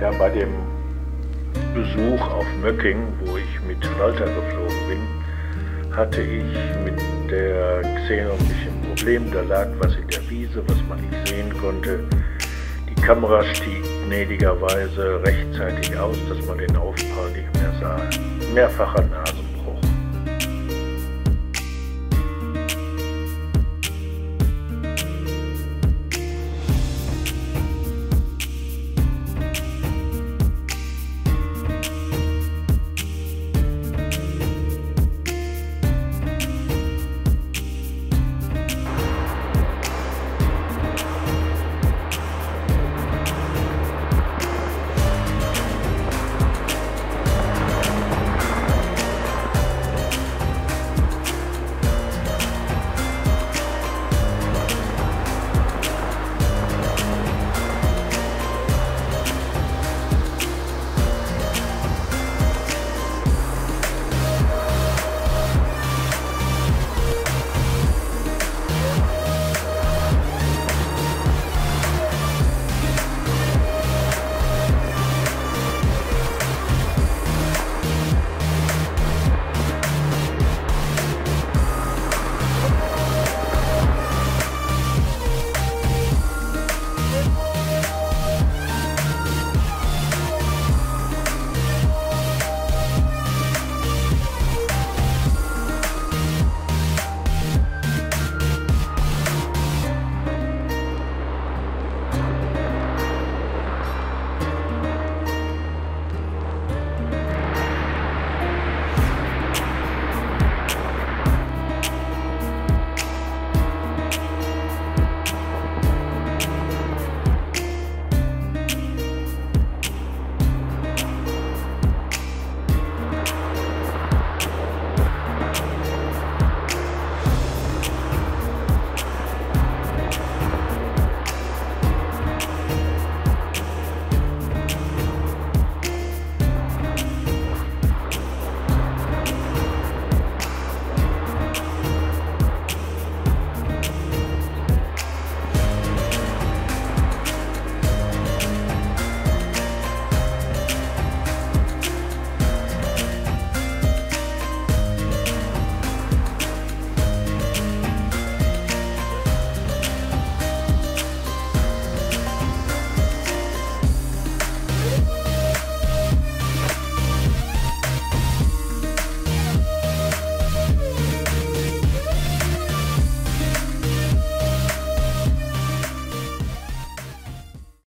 Ja, bei dem Besuch auf Möcking, wo ich mit Walter geflogen bin, hatte ich mit der Xenon ein bisschen Problem. Da lag was in der Wiese, was man nicht sehen konnte. Die Kamera stieg gnädigerweise rechtzeitig aus, dass man den Aufprall nicht mehr sah. Mehrfacher Nasen